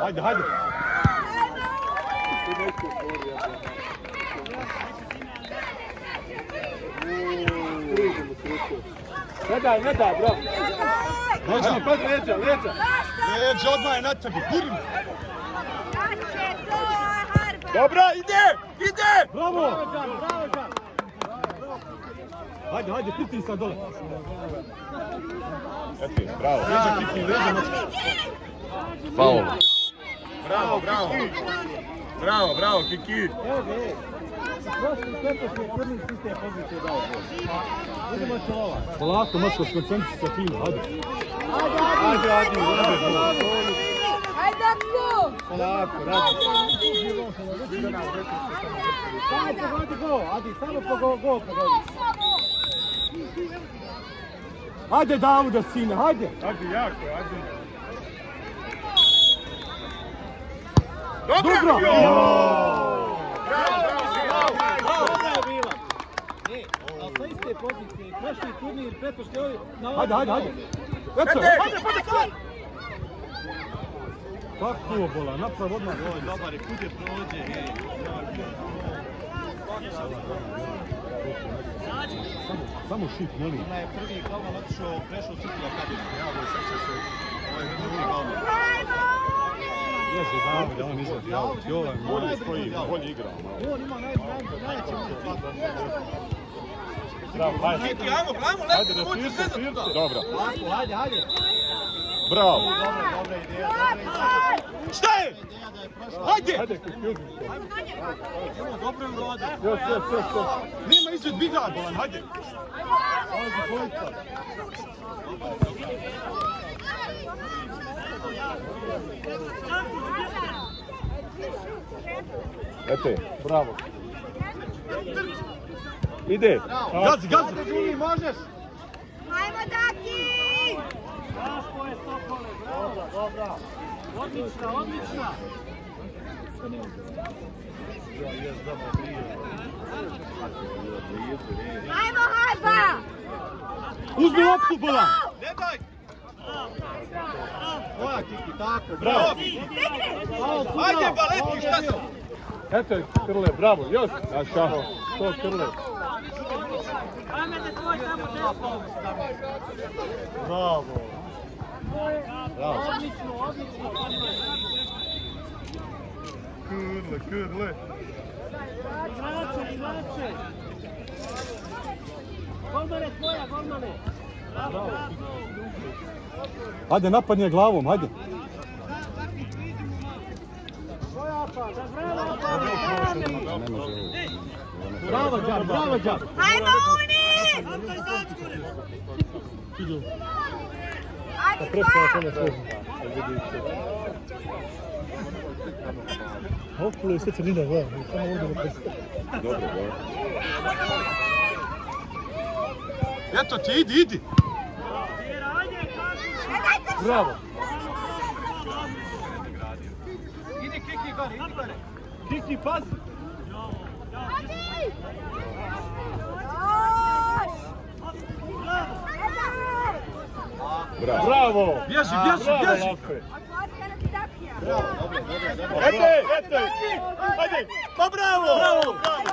Hajde, hajde. Ne daj, ne daj, bro. Leđa, kod leđa, leđa. Leđa, odmah je na tebi, me. Dobra, ide, ide! Bravo! Hajde, hajde, piti sad dole. Eto, bravo. Leđa, kiki, leđa, moćka. Faul. Bravo, bravo. Bravo, bravo, Kiki. Polako, moćko, skoncentri se fino, hajde. Hajde, hajde, hajde. Polako, radi. Hajde, Davuda, sine, hajde. Hajde, jako, hajde. Dobro! Hajde, hajde, hajde. Eto, hajde, hajde. Kako bola, naprav odmah. Oj, dobar je, kud je prođe, ej. Samo šut, molim. Ona je prvi golman otišao, prešao Citila kabinu. Ja ovo seća se, ovaj je drugi golman. Ježe Davide, on izlazi out. I ovaj bolje stoji, bolje igra. On ima naj, naj, najveći umet. Bravo, hajde. Ajmo, ajmo, Hajde, lepo, da svirte, svirte. Dobro, Lako, hajde, hajde. bravo. Dobra, dobra ideja, dobra ideja. Šta je? Ideja da je prošla. Hajde! Hajde, Kuzmi. Evo, dobro je urode. Još, još, još, još. Nema izved biga, bolan, hajde. Ete, bravo. Ide. Gazi, gazi. Hajde, Đuli, možeš. Ajmo Daki! Ajmo Hajba! Uzmi loptu, bolan. Ne daj. Koja, Kiki, tako, Bravo. Hajde, baletki, šta si? Eto je Krle, bravo, još. A šta? To Krle. Bravo. Bravo. Krle, Krle. Hajde, napadni je glavom, hajde. Bravo, Đan, bravo, Đan. Ajmo Uni! Ajde dva! Hopefully sve crnina, samo ovdje Dobro, dobro. Eto ti, idi, idi. Bravo. Kiki, gore, idi, gore. Kiki, pazi. Još! Bravo. Bježi, bježi, bježi. Ete, ete. Hajde. Pa bravo. Bravo. Bravo,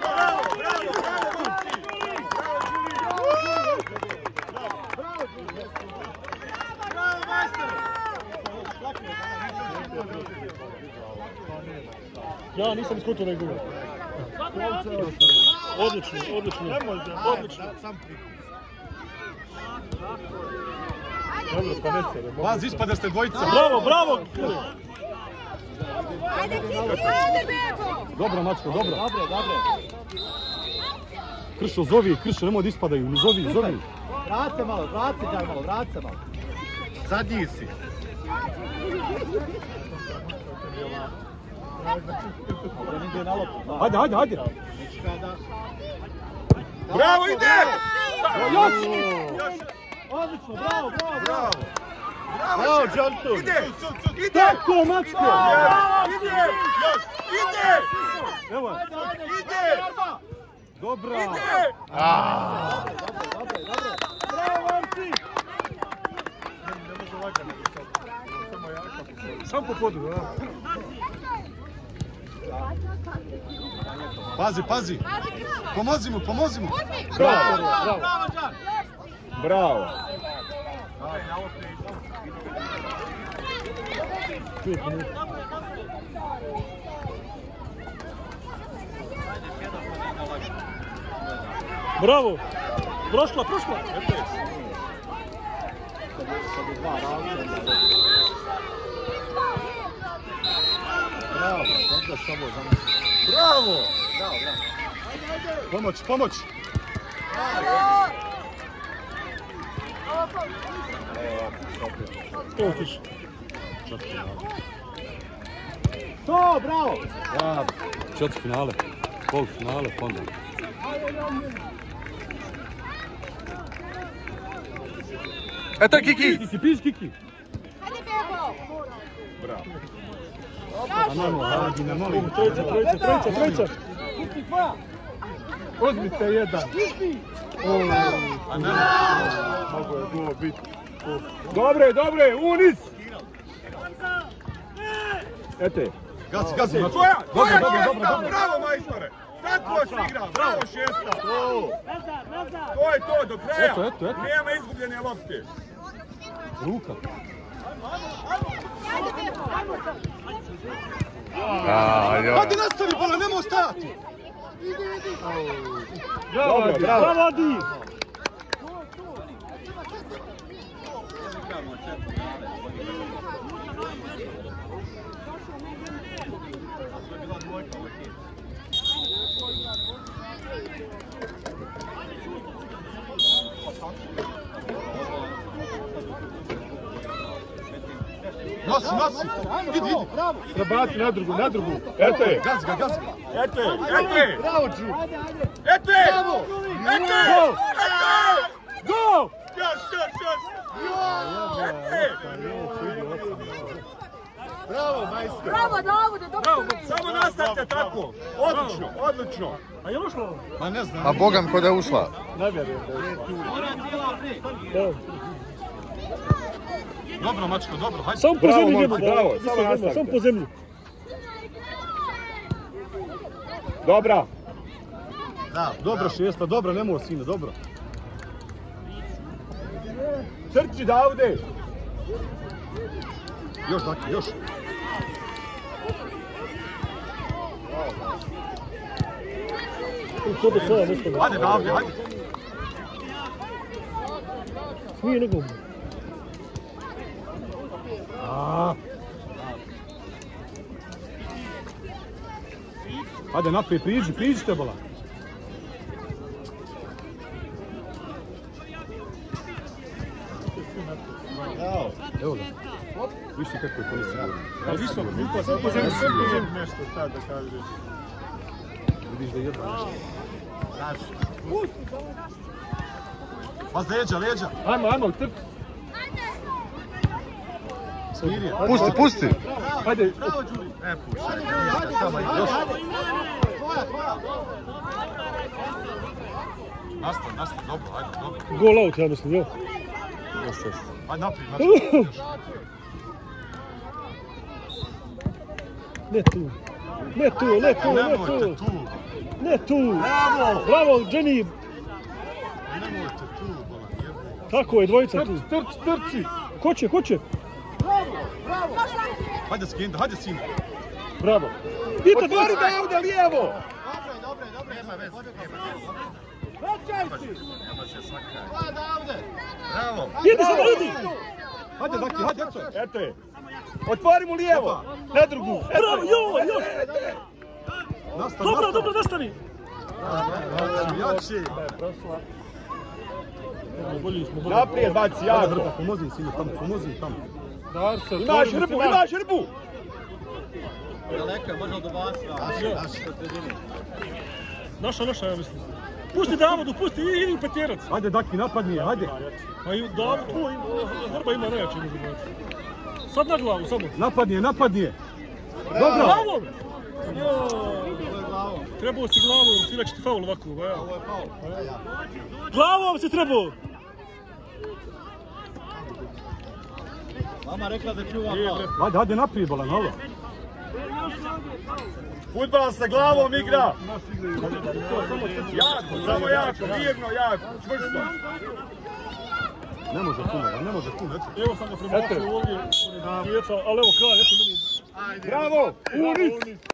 bravo, bravo. Bravo, Ja nisam da je gubio. Odlično, odlično. Odlično. Dobro, pa ne se. Vas ispada ste dvojica. Bravo, bravo. Ajde Kiki, ajde Bebo! Dobro, mačko, dobro. Dobre, dobre. Kršo, zovi, kršo, nemoj da ispadaju. Zovi, zovi. Vrat se malo, vrat se, malo, vrat se malo. Zadnji si. Hajde, hajde, hajde. Bravo, ide! Još! Odlično, bravo, bravo, bravo. Bravo, Johnson! Ide! Ide! Tako, Matko! Ide! Još! Ide! Evo je! Ide! Dobro! Ide! Dobro, dobro, dobro! Bravo, Marci! Ne može. Samo po podu, da? Pazi, pazi. Pomozi mu, pomozi mu. Bravo, bravo. Bravo. Bravo! Prošla, prošla! Bravo, dobro samo Bravo! Pomoć, pomoć. Evo tiš. To, bravo. Ja, četiri finale, pol finale, onda. Eto Kiki! Kiki, piš Kiki. Hajde, Bebo. A nemo, hajde, ne molim. Trojica, trojica, trojica, trojica. Uzmite jedan. Mogu je bilo biti. Dobre, dobre, Unis! Ete. gazi. Mačo. Tvoja, tvoja Dobro, dobro, šesta, bravo majstore! Tako si igra, bravo šesta! To. To je to, do kraja! Eto, eto, eto. Nema izgubljene lopte. Ruka. Hajde, Bebo. A, joj. Hajde nastavi, bola, nemoj stajati. Dobro, bravo. Bravo, Adi! Nosi, nosi. Idi, idi. Prebaci na drugu, na drugu. Ete, Gazi ga, gazi ga. ete, ete! Bravo, Đu. Ete! Ete! Go! Ete! Go! Još, još, još! Ete! Bravo, majstor. Bravo, Davude, dobro si Samo nastavite tako. Odlično, odlično. A je ušlo? Pa ne znam. A Bogam ko da je ušla. Ne vjerujem da je. Dobro, mačko, dobro. Hajde. Samo po Bravo, zemlji njemu, bravo, da. samo po zemlji. Dobra. Bravo, Dobro šesta, dobro, nemoj sine, dobro. Trči Davde. Još, dakle, još. Hajde, Davde, hajde. Smije nogom. A. Hajde naprijed, priđi, priđite bola. Bravo. Evo ga. Viši kako je to nesigurno. Pa visok, visok, samo želim sve želim nešto sad da kažeš. Vidiš da jedva nešto. Pas leđa, leđa. Ajmo, ajmo, trk. Pusti, pusti. Hajde, Bravo, Đuri. Ne pušaj, ništa, samo još. Nastav, nastav, dobro, hajde, dobro. Gol out, ja mislim, jel? Hajde naprijed, mačko. Ne tu. Ne tu, ne tu, ne tu. Ne tu. Bravo. Bravo, Jenny. Nemojte tu, bola, jebo. Tako je, dvojica tu. trči, trči. Ko će, ko će? Hajde, skinda, hajde, sine. Bravo. Dite, Otvori dvojica. Davde, lijevo. Bravo. Idi samo, idi. Hajde, Daki, hajde, eto. Ete. Otvori mu lijevo. Na drugu. Bravo, joj. Nastav, Dobro, dobro, nastavi. Jači. Naprijed, baci. Vrba, pomozi mi, sine, tamo, pomozi mi tamo. Imaš rbu, imaš rbu. Naša, naša, ja mislim. Pusti Davodu, pusti, idi u petjerac. Hajde, Daki, napadni je, hajde. A i Davod, ima, Hrba ima najjači među. Sad na glavu, samo. Napadni je, napadni je. Dobro. Joj. Trebao si glavom, sinoć ti faul ovako. ba ja. Glavom si trebao! Mama rekla da čuva Je, malo. bre. Ajde, ajde naprijed, bolan, halo. Futbal sa glavom igra. Samo. Jako, samo jako, mirno, jako, čvrsto. Ne može puno, ne može puno. Evo sam ga prebacio ovdje, ali evo kraj, eto meni. Bravo! Unis!